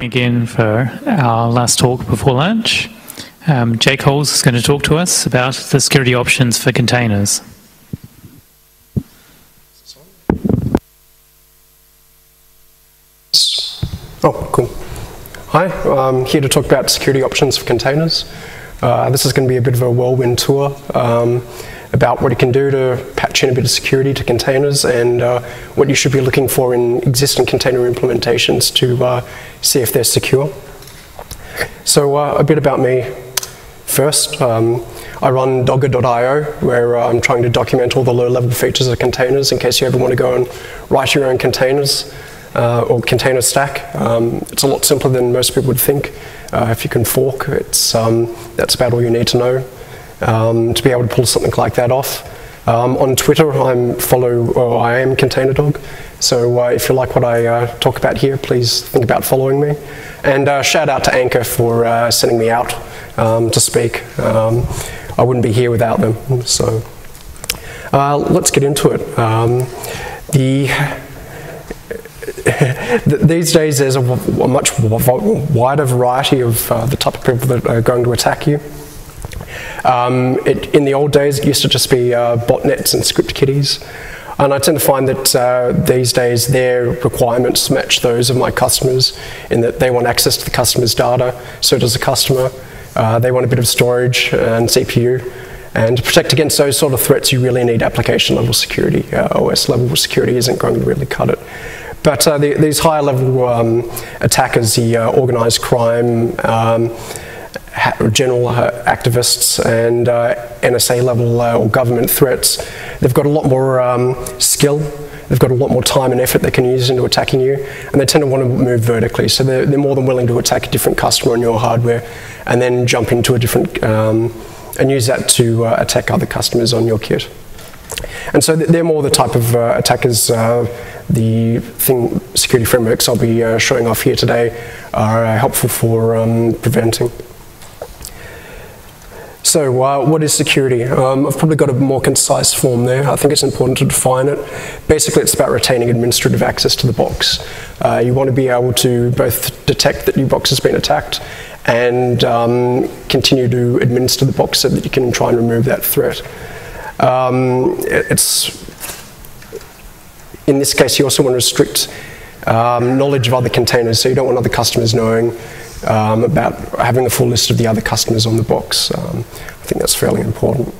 again for our last talk before lunch. Um, Jay Coles is going to talk to us about the security options for containers. Oh, cool. Hi, I'm here to talk about security options for containers. Uh, this is going to be a bit of a whirlwind tour um, about what it can do to patch in a bit of security to containers and uh, what you should be looking for in existing container implementations to uh, see if they're secure. So uh, a bit about me first. Um, I run Dogger.io, where uh, I'm trying to document all the low-level features of containers in case you ever want to go and write your own containers uh, or container stack. Um, it's a lot simpler than most people would think. Uh, if you can fork, it's, um, that's about all you need to know um, to be able to pull something like that off. Um, on Twitter, I'm follow, or I am Container Dog. So uh, if you like what I uh, talk about here, please think about following me. And uh, shout out to Anchor for uh, sending me out um, to speak. Um, I wouldn't be here without them. So uh, let's get into it. Um, the these days there's a, a, much wider variety of uh, the type of people that are going to attack you. Um, it, in the old days, it used to just be uh, botnets and script kiddies. And I tend to find that uh, these days their requirements match those of my customers in that they want access to the customer's data, so does the customer. Uh, they want a bit of storage and CPU. And to protect against those sort of threats, you really need application level security. Uh, OS level security isn't going to really cut it. But uh, the, these higher level um, attackers, the uh, organized crime, um, general uh, activists and uh, NSA level uh, or government threats, they've got a lot more um, skill, they've got a lot more time and effort they can use into attacking you, and they tend to want to move vertically. So they're, they're more than willing to attack a different customer on your hardware and then jump into a different, um, and use that to uh, attack other customers on your kit. And so they're more the type of uh, attackers uh, the thing, security frameworks I'll be showing off here today are helpful for um, preventing. So uh, what is security? Um, I've probably got a more concise form there. I think it's important to define it. Basically, it's about retaining administrative access to the box. Uh, you want to be able to both detect that your box has been attacked and um, continue to administer the box so that you can try and remove that threat. Um, it's in this case, you also want to restrict um, knowledge of other containers, so you don't want other customers knowing um, about having a full list of the other customers on the box. Um, I think that's fairly important.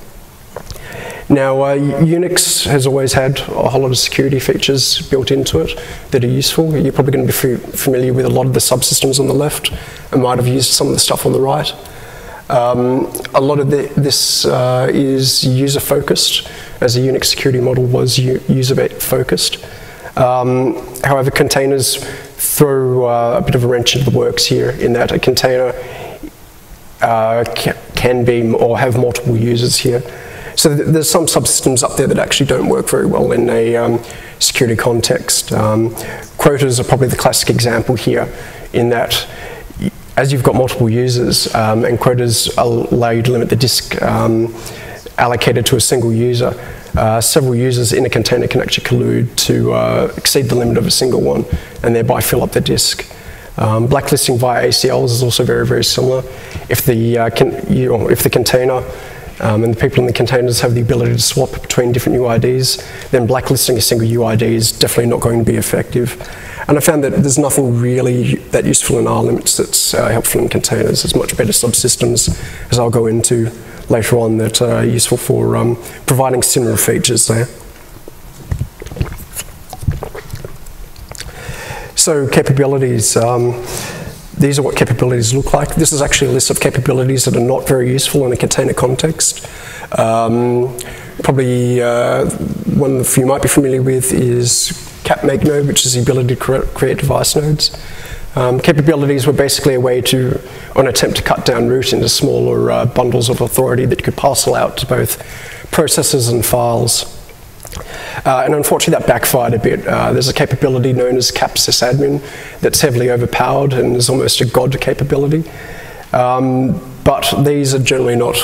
Now, uh, Unix has always had a whole lot of security features built into it that are useful. You're probably going to be familiar with a lot of the subsystems on the left and might have used some of the stuff on the right. Um, a lot of the, this uh, is user focused, as a Unix security model was user focused. Um, however, containers throw uh, a bit of a wrench into the works here in that a container uh, can be or have multiple users here. So th there's some subsystems up there that actually don't work very well in a um, security context. Um, quotas are probably the classic example here in that as you've got multiple users um, and quotas allow you to limit the disk um, allocated to a single user, uh, several users in a container can actually collude to uh, exceed the limit of a single one and thereby fill up the disk. Um, blacklisting via ACLs is also very, very similar. If the, uh, you know, if the container um, and the people in the containers have the ability to swap between different UIDs, then blacklisting a single UID is definitely not going to be effective. And I found that there's nothing really that useful in R limits that's uh, helpful in containers. There's much better subsystems, as I'll go into later on that are useful for um, providing similar features there. So capabilities. Um, these are what capabilities look like. This is actually a list of capabilities that are not very useful in a container context. Um, probably uh, one of you might be familiar with is cap node, which is the ability to create device nodes. Um, capabilities were basically a way to, an attempt to cut down root into smaller uh, bundles of authority that you could parcel out to both processes and files. Uh, and unfortunately, that backfired a bit. Uh, there's a capability known as cap sysadmin that's heavily overpowered and is almost a god capability. Um, but these are generally not,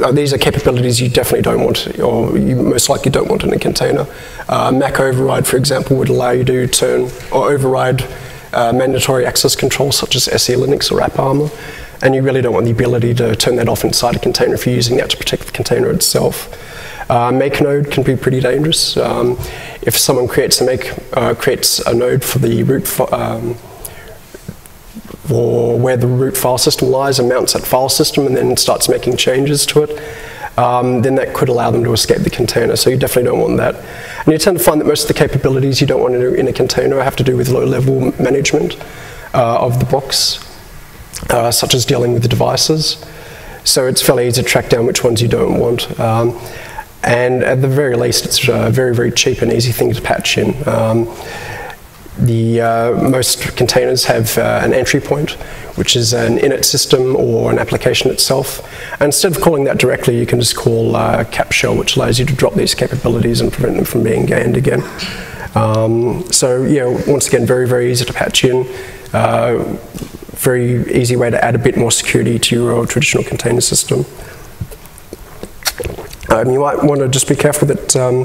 uh, these are capabilities you definitely don't want, or you most likely don't want in a container. Uh, Mac override, for example, would allow you to turn or override uh, mandatory access controls such as SE Linux or AppArmor, and you really don't want the ability to turn that off inside a container if you're using that to protect the container itself. Uh, make node can be pretty dangerous. Um, if someone creates a make uh, creates a node for the root um, or where the root file system lies and mounts that file system and then starts making changes to it, um, then that could allow them to escape the container. So you definitely don't want that. And you tend to find that most of the capabilities you don't want to do in a container have to do with low-level management uh, of the box, uh, such as dealing with the devices. So it's fairly easy to track down which ones you don't want. Um, and at the very least, it's a very, very cheap and easy thing to patch in. Um, the uh, most containers have uh, an entry point, which is an init system or an application itself. And instead of calling that directly, you can just call uh, capshell, which allows you to drop these capabilities and prevent them from being gained again. Um, so yeah, once again, very very easy to patch in. Uh, very easy way to add a bit more security to your traditional container system. Um, you might want to just be careful that um,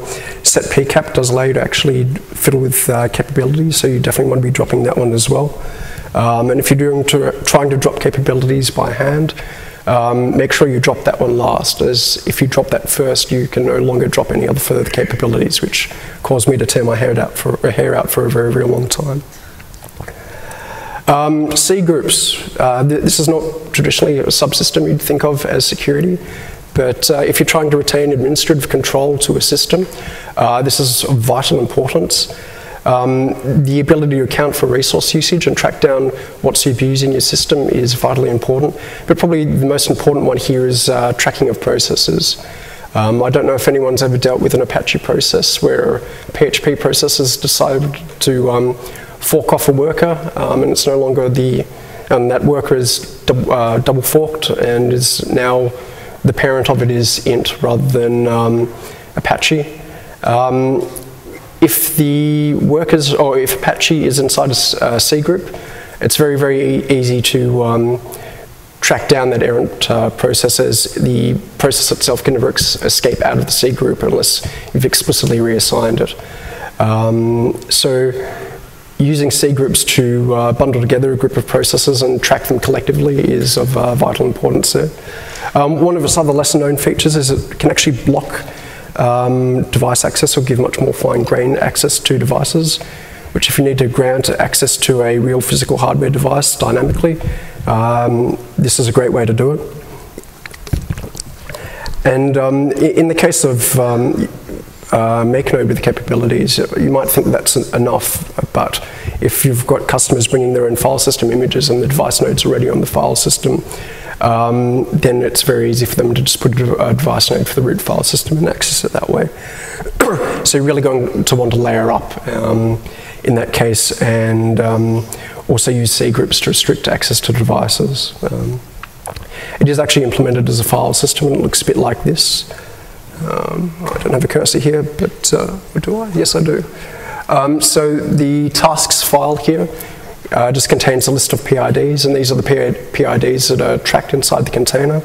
set pcap does allow you to actually fiddle with uh, capabilities, so you definitely want to be dropping that one as well. Um, and if you're doing to, trying to drop capabilities by hand, um, make sure you drop that one last, as if you drop that first, you can no longer drop any other further capabilities, which caused me to tear my hair out for, hair out for a very, very long time. Um, C groups. Uh, th this is not traditionally a subsystem you'd think of as security. But uh, if you're trying to retain administrative control to a system, uh, this is of vital importance. Um, the ability to account for resource usage and track down what CPUs in your system is vitally important. But probably the most important one here is uh, tracking of processes. Um, I don't know if anyone's ever dealt with an Apache process where PHP process has decided to um, fork off a worker um, and it's no longer the, and that worker is uh, double forked and is now the parent of it is int rather than um, Apache. Um, if the workers, or if Apache is inside a, a C group, it's very, very easy to um, track down that errant uh, process as the process itself can never escape out of the C group unless you've explicitly reassigned it. Um, so using C groups to uh, bundle together a group of processes and track them collectively is of uh, vital importance there. Um, one of its other lesser known features is it can actually block um, device access or give much more fine grained access to devices, which if you need to grant access to a real physical hardware device dynamically, um, this is a great way to do it. And um, in the case of um, uh, MakeNode with the capabilities, you might think that's enough, but if you've got customers bringing their own file system images and the device node's already on the file system, um, then it's very easy for them to just put a device node for the root file system and access it that way. so you're really going to want to layer up um, in that case and um, also use C groups to restrict access to devices. Um, it is actually implemented as a file system and it looks a bit like this. Um, I don't have a cursor here, but uh, do I? Yes, I do. Um, so the tasks file here uh, just contains a list of PIDs, and these are the PIDs that are tracked inside the container.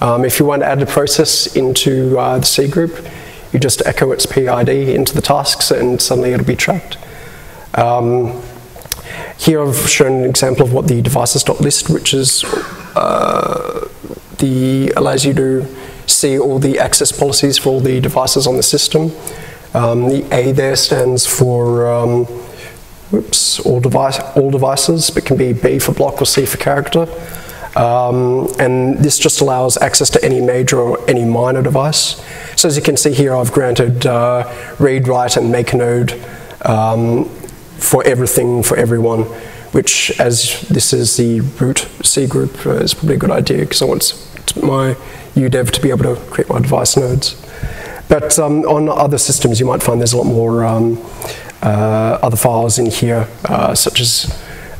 Um, if you want to add a process into uh, the C group, you just echo its PID into the tasks, and suddenly it'll be tracked. Um, here I've shown an example of what the devices.list, which is uh, the allows you to see all the access policies for all the devices on the system. Um, the A there stands for um, whoops, all, device, all devices, but can be B for block or C for character. Um, and this just allows access to any major or any minor device. So as you can see here, I've granted uh, read, write, and make node um, for everything, for everyone, which as this is the root C group uh, is probably a good idea because I want my UDEV to be able to create my device nodes. But um, on other systems, you might find there's a lot more um, uh, other files in here, uh, such as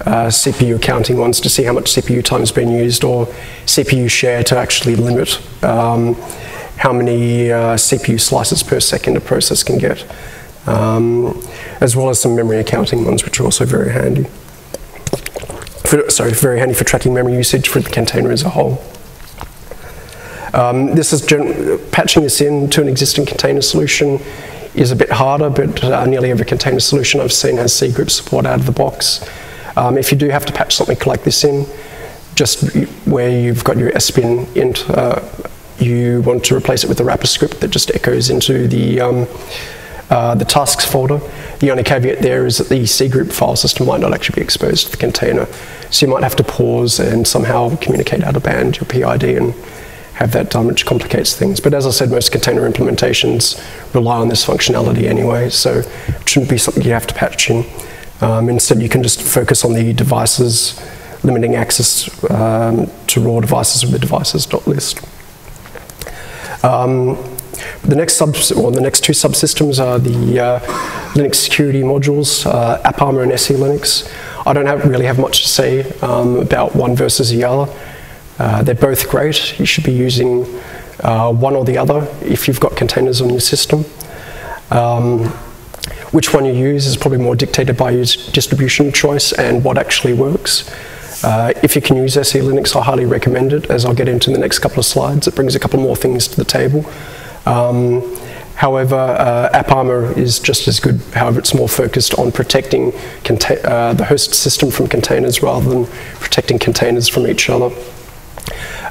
uh, CPU counting ones to see how much CPU time has been used, or CPU share to actually limit um, how many uh, CPU slices per second a process can get, um, as well as some memory accounting ones, which are also very handy. For, sorry, very handy for tracking memory usage for the container as a whole. Um, this is patching this in to an existing container solution is a bit harder, but uh, nearly every container solution I've seen has C group support out of the box. Um, if you do have to patch something like this in, just where you've got your SBIN int, uh, you want to replace it with a wrapper script that just echoes into the, um, uh, the tasks folder. The only caveat there is that the cgroup file system might not actually be exposed to the container. So you might have to pause and somehow communicate out of band your PID and have that done, which complicates things. But as I said, most container implementations rely on this functionality anyway, so it shouldn't be something you have to patch in. Um, instead, you can just focus on the devices, limiting access um, to raw devices with the devices.list. Um, the next sub, well, the next two subsystems are the uh, Linux security modules, uh, AppArmor and SE Linux. I don't have, really have much to say um, about one versus the other. Uh, they're both great. You should be using uh, one or the other if you've got containers on your system. Um, which one you use is probably more dictated by your distribution choice and what actually works. Uh, if you can use SE Linux, I highly recommend it, as I'll get into in the next couple of slides. It brings a couple more things to the table. Um, however, uh, AppArmor is just as good, however, it's more focused on protecting uh, the host system from containers rather than protecting containers from each other.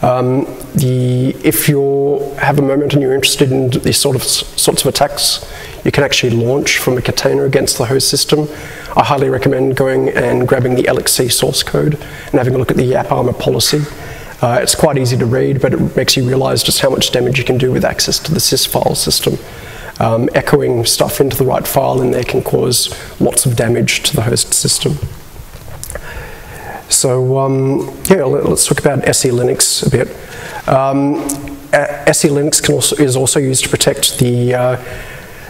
Um, the, if you have a moment and you're interested in these sort of sorts of attacks, you can actually launch from a container against the host system. I highly recommend going and grabbing the LXC source code and having a look at the AppArmor policy. Uh, it's quite easy to read, but it makes you realize just how much damage you can do with access to the sys file system. Um, echoing stuff into the right file in there can cause lots of damage to the host system. So um, yeah, let, us talk about SE Linux a bit. Um, SE Linux also, is also used to protect the, uh,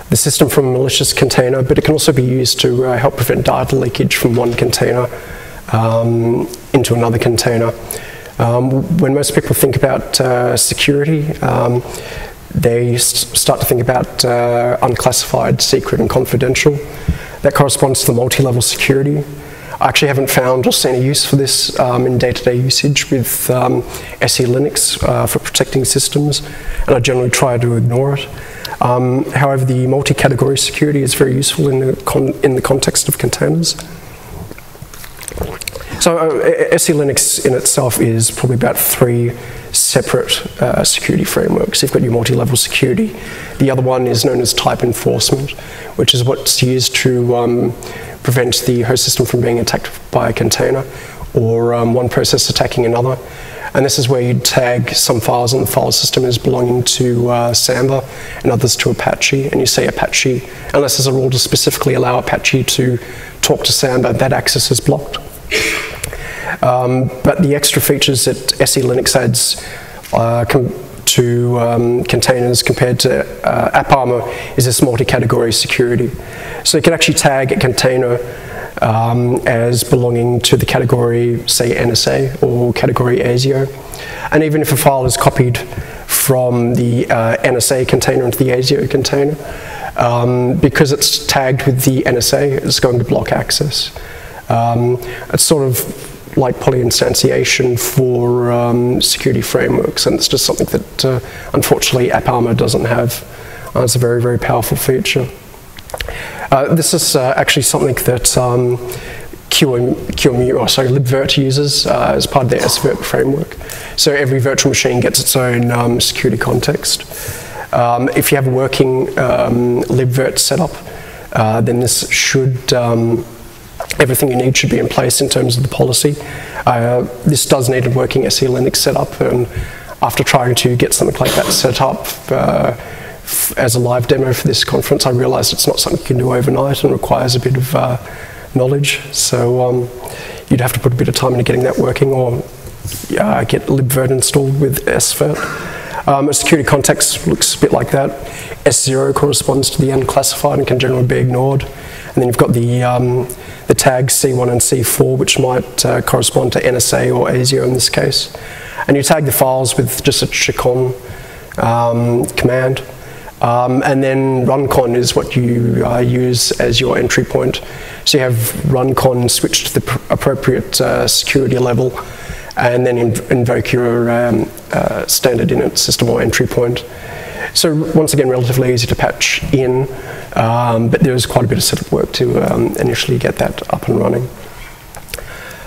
the system from a malicious container, but it can also be used to uh, help prevent data leakage from one container um, into another container. Um, when most people think about uh, security, um, they start to think about uh, unclassified, secret, and confidential. That corresponds to the multi-level security. I actually haven't found or seen a use for this um, in day-to-day -day usage with um, SE Linux uh, for protecting systems, and I generally try to ignore it. Um, however, the multi-category security is very useful in the, in the context of containers. So uh, SE Linux in itself is probably about three separate uh, security frameworks. You've got your multi-level security. The other one is known as type enforcement, which is what's used to um, prevent the host system from being attacked by a container or um, one process attacking another. And this is where you tag some files in the file system as belonging to uh, Samba and others to Apache. And you say Apache, unless there's a rule to specifically allow Apache to talk to Samba, that access is blocked. Um, but the extra features that SE Linux adds uh, to um, containers compared to uh, AppArmor is this multi-category security. So you can actually tag a container um, as belonging to the category, say NSA or category ASIO. And even if a file is copied from the uh, NSA container into the ASIO container, um, because it's tagged with the NSA, it's going to block access. Um, it's sort of like polyinstantiation for um, security frameworks, and it's just something that uh, unfortunately AppArmor doesn't have. Uh, it's a very, very powerful feature. Uh, this is uh, actually something that um, QEMU, or sorry, libvirt uses uh, as part of their SVirt framework. So every virtual machine gets its own um, security context. Um, if you have a working um, libvirt setup, uh, then this should, um, everything you need should be in place in terms of the policy. Uh, this does need a working SE Linux setup, and after trying to get something like that set up, uh, as a live demo for this conference, I realised it's not something you can do overnight and requires a bit of uh, knowledge. So um, you'd have to put a bit of time into getting that working or uh, get libvirt installed with SVirt. Um, a security context looks a bit like that. S0 corresponds to the unclassified and can generally be ignored. And then you've got the, um, the tags C1 and C4, which might uh, correspond to NSA or ASIO in this case. And you tag the files with just a chcon um, command. Um, and then runcon is what you uh, use as your entry point. So you have runcon switched to the appropriate uh, security level and then invoke your um, uh, standard init system or entry point. So once again, relatively easy to patch in, um, but there's quite a bit of setup work to um, initially get that up and running.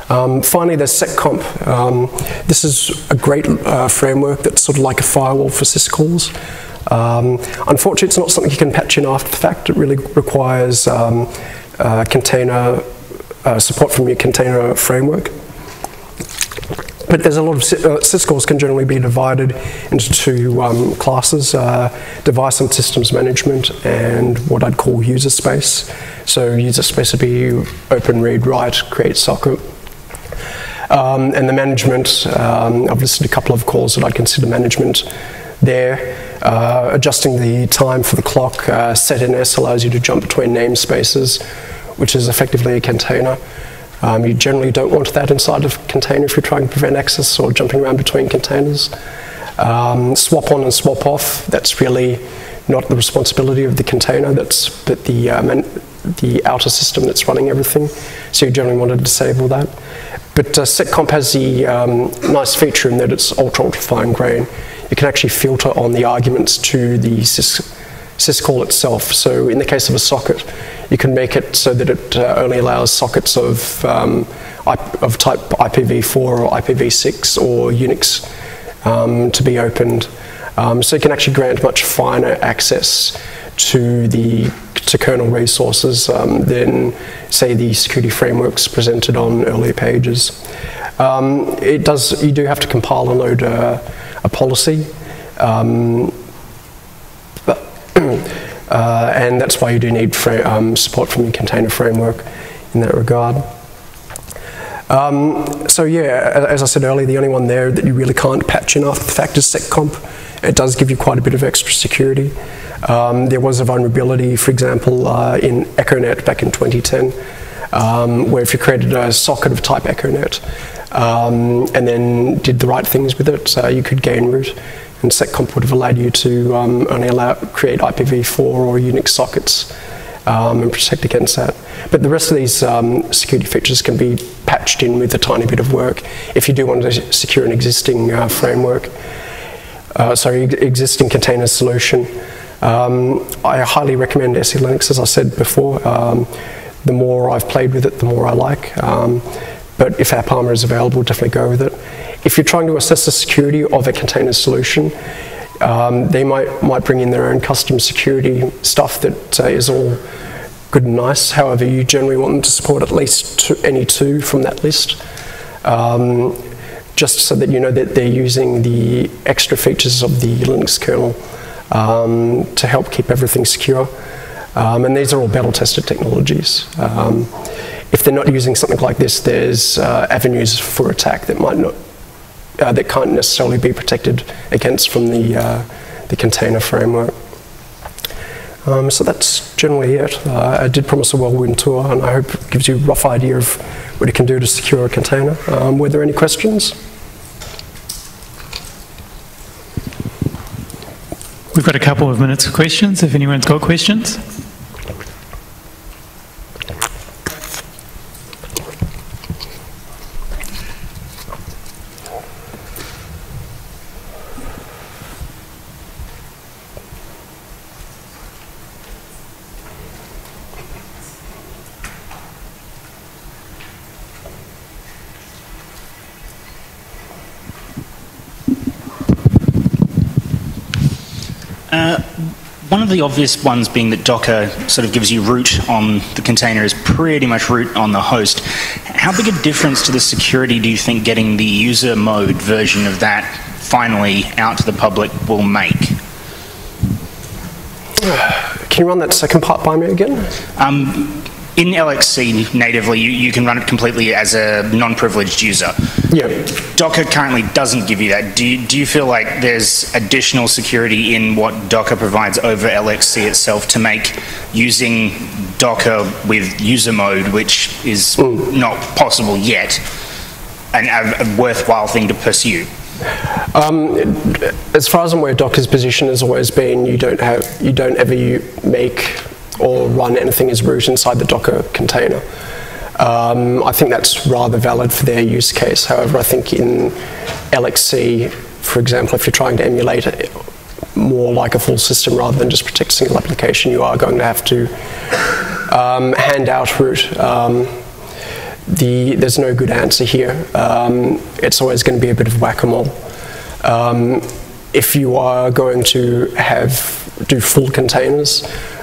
Um, finally, there's seccomp. Um, this is a great uh, framework that's sort of like a firewall for syscalls. Um, unfortunately, it's not something you can patch in after the fact. It really requires um, uh, container uh, support from your container framework. But there's a lot of uh, syscalls can generally be divided into two um, classes, uh, device and systems management and what I'd call user space. So user space would be open, read, write, create socket. Um, and the management, um, I've listed a couple of calls that I'd consider management there. Uh, adjusting the time for the clock, uh, setNS allows you to jump between namespaces, which is effectively a container. Um, you generally don't want that inside of a container if you're trying to prevent access or jumping around between containers. Um, swap on and swap off, that's really not the responsibility of the container, that's but the, um, the outer system that's running everything. So you generally want to disable that. But uh, seccomp has the um, nice feature in that it's ultra, ultra fine grain. You can actually filter on the arguments to the sys syscall itself. So in the case of a socket, you can make it so that it uh, only allows sockets of, um, of type IPv4 or IPv6 or Unix um, to be opened. Um, so you can actually grant much finer access to the to kernel resources um, than, say, the security frameworks presented on earlier pages. Um, it does. You do have to compile and load a, a policy. But, uh, and that's why you do need um, support from the container framework in that regard. Um, so yeah, as I said earlier, the only one there that you really can't patch in after the fact is seccomp. It does give you quite a bit of extra security. Um, there was a vulnerability, for example, uh, in Econet back in 2010, um, where if you created a socket of type Econet um, and then did the right things with it, uh, you could gain root. And seccomp would have allowed you to um, only allow create IPv4 or Unix sockets um, and protect against that. But the rest of these um, security features can be patched in with a tiny bit of work if you do want to secure an existing uh, framework, uh, sorry, existing container solution. Um, I highly recommend SE Linux, as I said before. Um, the more I've played with it, the more I like. Um, but if AppArmor is available, definitely go with it. If you're trying to assess the security of a container solution, um, they might, might bring in their own custom security stuff that uh, is all good and nice. However, you generally want them to support at least two, any two from that list. Um, just so that you know that they're using the extra features of the Linux kernel um, to help keep everything secure. Um, and these are all battle tested technologies. Um, if they're not using something like this, there's uh, avenues for attack that might not, uh, that can't necessarily be protected against from the, uh, the container framework. Um, so that's generally it. Uh, I did promise a whirlwind tour, and I hope it gives you a rough idea of what it can do to secure a container. Um, were there any questions? We've got a couple of minutes for questions, if anyone's got questions. Obvious ones being that Docker sort of gives you root on the container is pretty much root on the host. How big a difference to the security do you think getting the user mode version of that finally out to the public will make? Can you run that second part by me again? Um, in LXC natively, you, you, can run it completely as a non-privileged user. Yeah. Docker currently doesn't give you that. Do you, do you feel like there's additional security in what Docker provides over LXC itself to make using Docker with user mode, which is mm. not possible yet, an, a, a worthwhile thing to pursue? Um, as far as I'm aware, Docker's position has always been you don't have you don't ever make or run anything as root inside the Docker container. Um, I think that's rather valid for their use case. However, I think in LXC, for example, if you're trying to emulate it more like a full system rather than just protect a single application, you are going to have to um, hand out root. Um, the, there's no good answer here. Um, it's always going to be a bit of whack-a-mole. Um, if you are going to have do full containers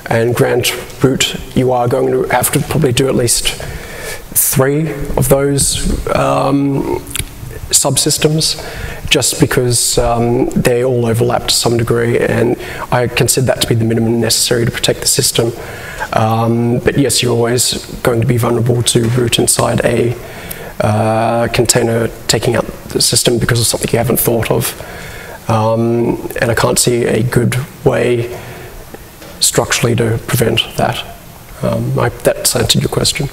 and grant root, you are going to have to probably do at least three of those um, subsystems just because um, they all overlap to some degree and I consider that to be the minimum necessary to protect the system. Um, but yes, you're always going to be vulnerable to root inside a uh, container taking out the system because of something you haven't thought of. Um, and I can't see a good way structurally to prevent that. Um, I, that's answered your question.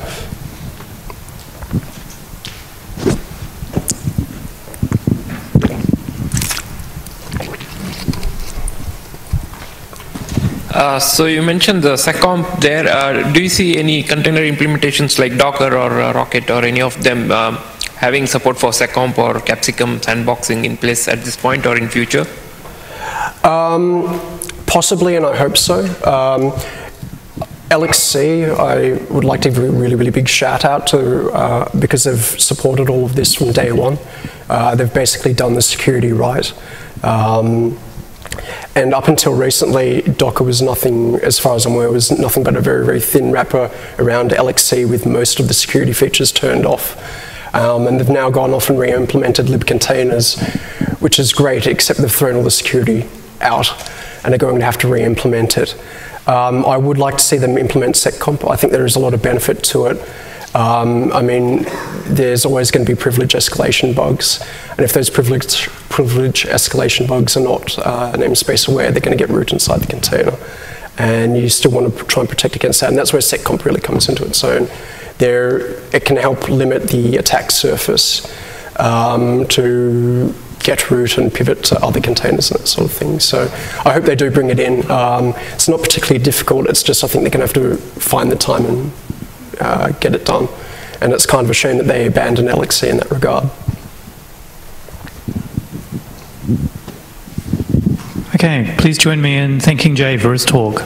Uh, so you mentioned the seccomp there. Uh, do you see any container implementations like Docker or uh, Rocket or any of them um, having support for seccomp or capsicum sandboxing in place at this point or in future? Um, possibly, and I hope so. Um, LXC, I would like to give a really, really big shout out to uh, because they've supported all of this from day one. Uh, they've basically done the security right. Um, and up until recently, Docker was nothing, as far as I'm aware, was nothing but a very, very thin wrapper around LXC with most of the security features turned off. Um, and they've now gone off and re-implemented libcontainers, which is great, except they've thrown all the security out and are going to have to re-implement it. Um, I would like to see them implement seccomp. I think there is a lot of benefit to it. Um, I mean, there's always going to be privilege escalation bugs, and if those privilege, privilege escalation bugs are not uh, namespace aware, they're going to get root inside the container. And you still want to try and protect against that, and that's where seccomp really comes into its own. There, it can help limit the attack surface um, to get root and pivot to other containers and that sort of thing. So I hope they do bring it in. Um, it's not particularly difficult, it's just I think they're going to have to find the time and uh, get it done. And it's kind of a shame that they abandoned LXC in that regard. Okay, please join me in thanking Jay for his talk.